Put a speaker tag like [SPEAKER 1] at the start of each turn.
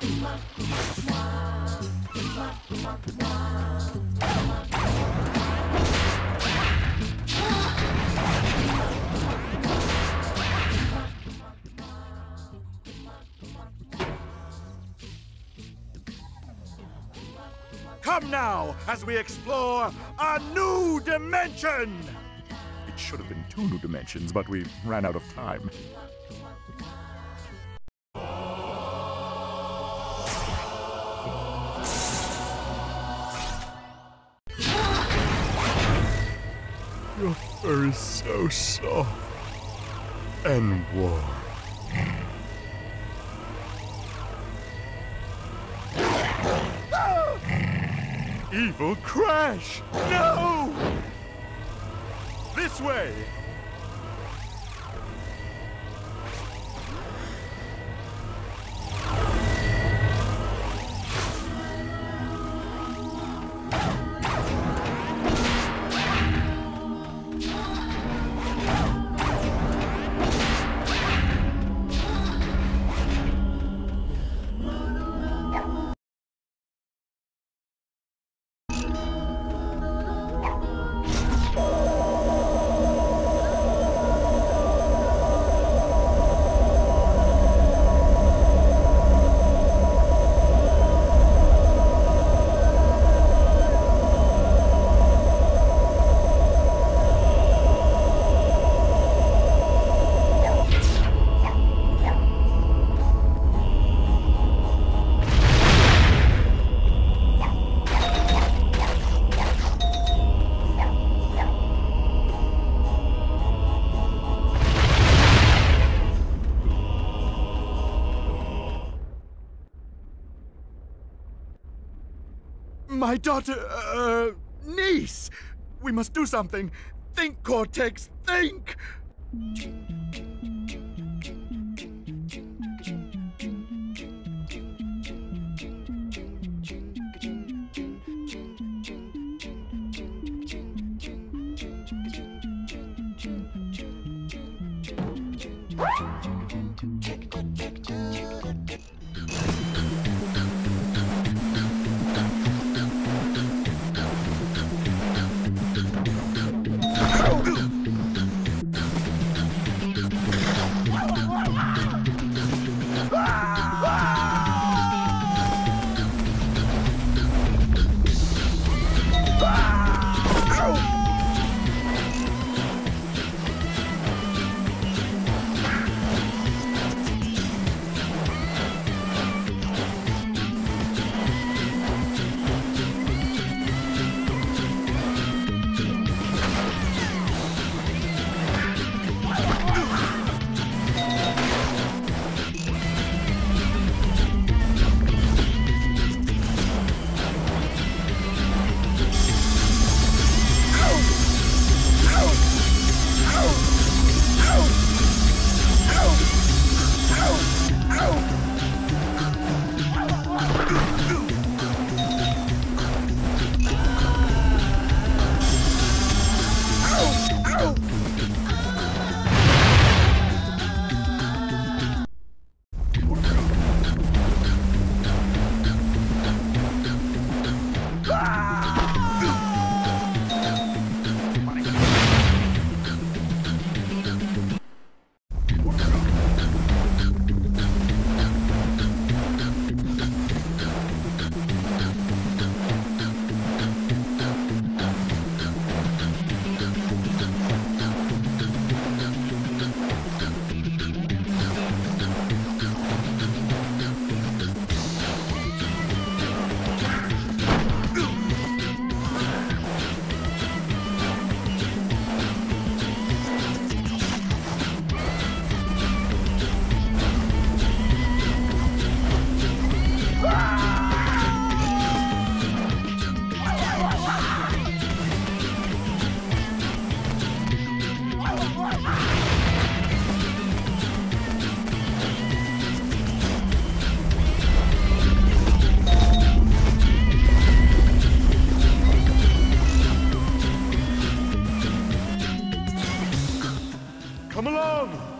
[SPEAKER 1] Come now as we explore a new dimension! It should have been two new dimensions, but we ran out of time. Fur is so soft and warm. Evil Crash! No! This way! My daughter, uh, niece! We must do something! Think, Cortex, think! Come along!